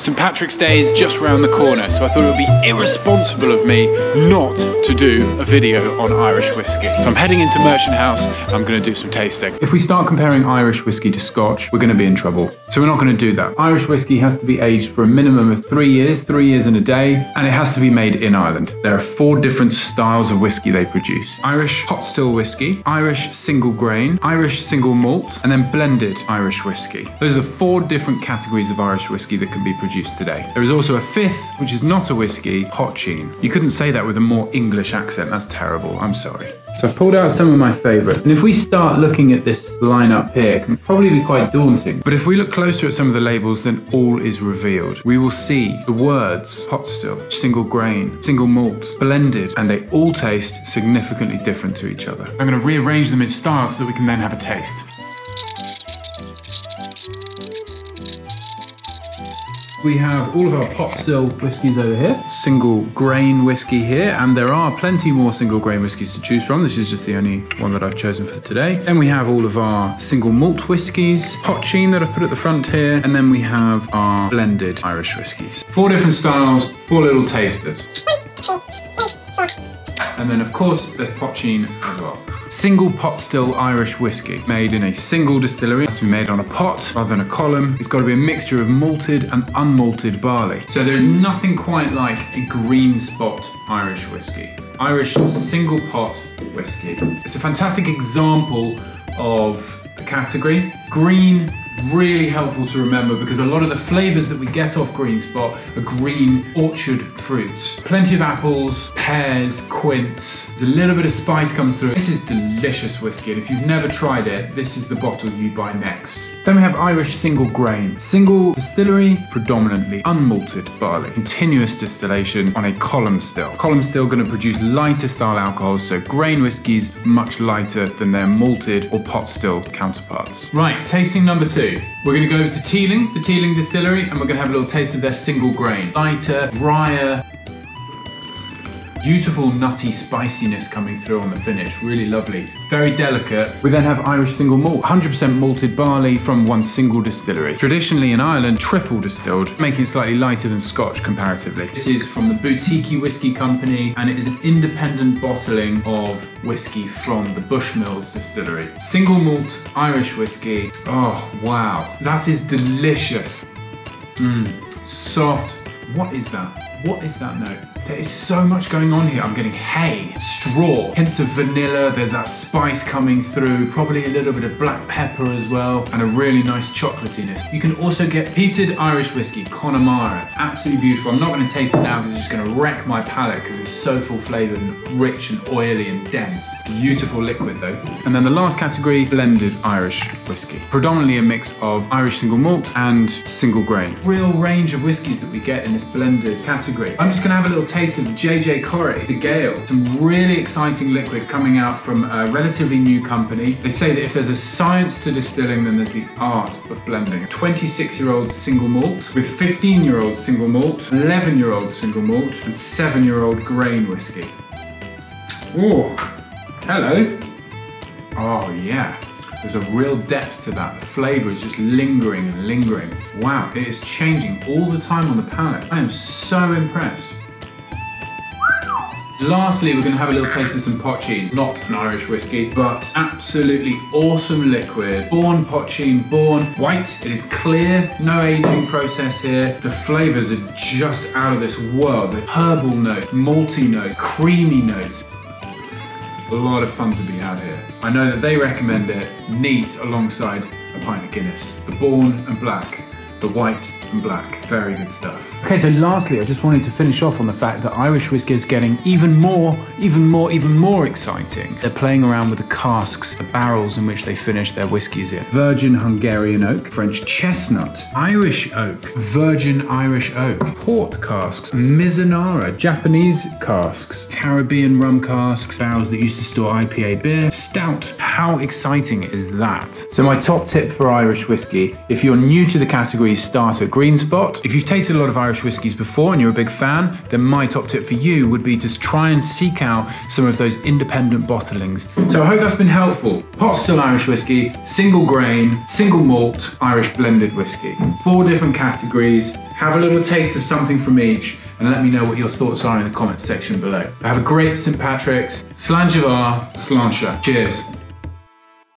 St Patrick's Day is just round the corner, so I thought it would be irresponsible of me not to do a video on Irish whiskey. So I'm heading into Merchant House I'm going to do some tasting. If we start comparing Irish whiskey to Scotch, we're going to be in trouble. So we're not going to do that. Irish whiskey has to be aged for a minimum of three years, three years and a day, and it has to be made in Ireland. There are four different styles of whiskey they produce. Irish pot still whiskey, Irish single grain, Irish single malt, and then blended Irish whiskey. Those are the four different categories of Irish whiskey that can be produced today. There is also a fifth, which is not a whiskey, poteen. You couldn't say that with a more English accent. That's terrible. I'm sorry. So I've pulled out some of my favourites. And if we start looking at this lineup here, it can probably be quite daunting. But if we look closer at some of the labels, then all is revealed. We will see the words pot still, single grain, single malt, blended, and they all taste significantly different to each other. I'm going to rearrange them in style so that we can then have a taste. We have all of our pot still whiskies over here. Single grain whiskey here, and there are plenty more single grain whiskies to choose from. This is just the only one that I've chosen for today. Then we have all of our single malt whiskies, pot poteen that I've put at the front here, and then we have our blended Irish whiskies. Four different styles, four little tasters. And then of course there's pot poteen as well. Single pot still Irish whiskey, made in a single distillery. It has to be made on a pot rather than a column. It's got to be a mixture of malted and unmalted barley. So there's nothing quite like a green spot Irish whiskey. Irish single pot whiskey. It's a fantastic example of the category. Green really helpful to remember because a lot of the flavors that we get off Green Spot are green orchard fruits. Plenty of apples, pears, quince. There's a little bit of spice comes through. This is delicious whiskey and if you've never tried it, this is the bottle you buy next. Then we have Irish single grain. Single distillery, predominantly unmalted barley. Continuous distillation on a column still. Column still going to produce lighter style alcohols, so grain whiskies much lighter than their malted or pot still counterparts. Right, tasting number two. We're to go over to Teeling, the Teeling distillery, and we're to have a little taste of their single grain. Lighter, drier, Beautiful nutty spiciness coming through on the finish, really lovely. Very delicate. We then have Irish single malt, 100% malted barley from one single distillery. Traditionally in Ireland, triple distilled, making it slightly lighter than Scotch comparatively. This is from the Boutique Whiskey Company and it is an independent bottling of whiskey from the Bushmills distillery. Single malt Irish whiskey. Oh, wow. That is delicious. Mmm, soft. What is that? What is that note? There is so much going on here. I'm getting hay, straw, hints of vanilla. There's that spice coming through, probably a little bit of black pepper as well, and a really nice chocolatiness. You can also get peated Irish whiskey, Connemara. Absolutely beautiful. I'm not going to taste it now because it's just going to wreck my palate because it's so full flavored and rich and oily and dense. Beautiful liquid though. And then the last category, blended Irish whiskey. Predominantly a mix of Irish single malt and single grain. Real range of whiskies that we get in this blended category. I'm just going to have a little taste of JJ Corry, the Gael. Some really exciting liquid coming out from a relatively new company. They say that if there's a science to distilling, then there's the art of blending. 26 year old single malt with 15 year old single malt, 11 year old single malt, and 7 year old grain whiskey. Oh, hello. Oh, yeah. There's a real depth to that. The flavour is just lingering and lingering. Wow, it is changing all the time on the palate. I am so impressed. Lastly, we're going to have a little taste of some poteen. Not an Irish whiskey, but absolutely awesome liquid. Born poteen, born white. It is clear, no aging process here. The flavors are just out of this world. The herbal note, malty note, creamy notes. A lot of fun to be had here. I know that they recommend it neat alongside a pint of Guinness. The Born and Black the white and black. Very good stuff. Okay, so lastly, I just wanted to finish off on the fact that Irish whiskey is getting even more, even more, even more exciting. They're playing around with the casks, the barrels in which they finish their whiskies in. Virgin Hungarian oak, French chestnut, Irish oak, virgin Irish oak, port casks, Mizunara, Japanese casks, Caribbean rum casks, barrels that used to store IPA beer, stout. How exciting is that? So my top tip for Irish whiskey, if you're new to the category start at green spot. If you've tasted a lot of Irish whiskies before and you're a big fan, then my top tip for you would be to try and seek out some of those independent bottlings. So I hope that's been helpful. Pot still Irish whiskey, single grain, single malt Irish blended whiskey. Four different categories. Have a little taste of something from each and let me know what your thoughts are in the comments section below. Have a great St. Patrick's. Mhath, sláinte. Cheers.